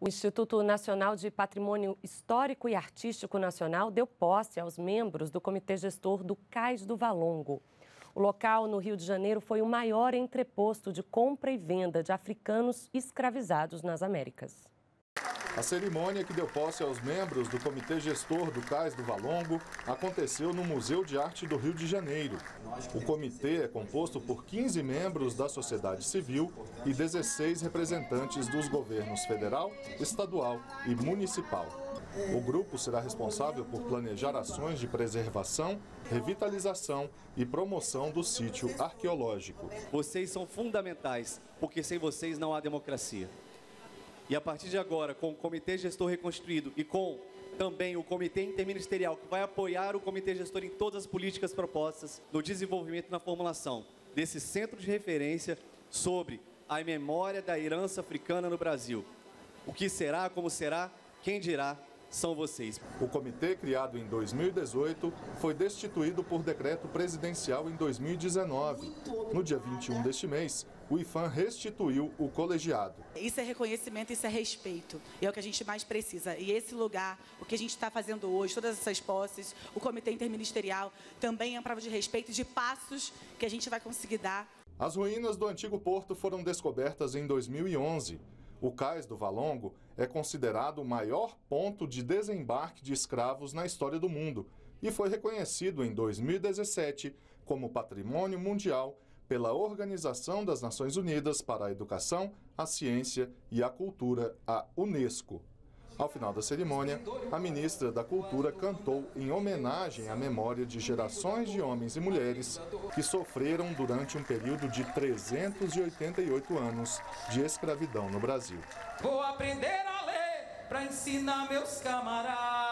O Instituto Nacional de Patrimônio Histórico e Artístico Nacional deu posse aos membros do Comitê Gestor do Cais do Valongo. O local, no Rio de Janeiro, foi o maior entreposto de compra e venda de africanos escravizados nas Américas. A cerimônia que deu posse aos membros do Comitê Gestor do Cais do Valongo aconteceu no Museu de Arte do Rio de Janeiro. O comitê é composto por 15 membros da sociedade civil e 16 representantes dos governos federal, estadual e municipal. O grupo será responsável por planejar ações de preservação, revitalização e promoção do sítio arqueológico. Vocês são fundamentais, porque sem vocês não há democracia. E a partir de agora, com o Comitê Gestor reconstruído e com também o Comitê Interministerial, que vai apoiar o Comitê Gestor em todas as políticas propostas no desenvolvimento e na formulação desse centro de referência sobre a memória da herança africana no Brasil. O que será, como será, quem dirá, são vocês. O comitê, criado em 2018, foi destituído por decreto presidencial em 2019. No dia 21 deste mês, o IFAM restituiu o colegiado. Isso é reconhecimento, isso é respeito. E é o que a gente mais precisa. E esse lugar, o que a gente está fazendo hoje, todas essas posses, o comitê interministerial, também é uma prova de respeito, de passos que a gente vai conseguir dar. As ruínas do antigo porto foram descobertas em 2011. O cais do Valongo é considerado o maior ponto de desembarque de escravos na história do mundo e foi reconhecido em 2017 como Patrimônio Mundial pela Organização das Nações Unidas para a Educação, a Ciência e a Cultura, a Unesco. Ao final da cerimônia, a ministra da Cultura cantou em homenagem à memória de gerações de homens e mulheres que sofreram durante um período de 388 anos de escravidão no Brasil. Vou aprender a ler para ensinar meus camaradas.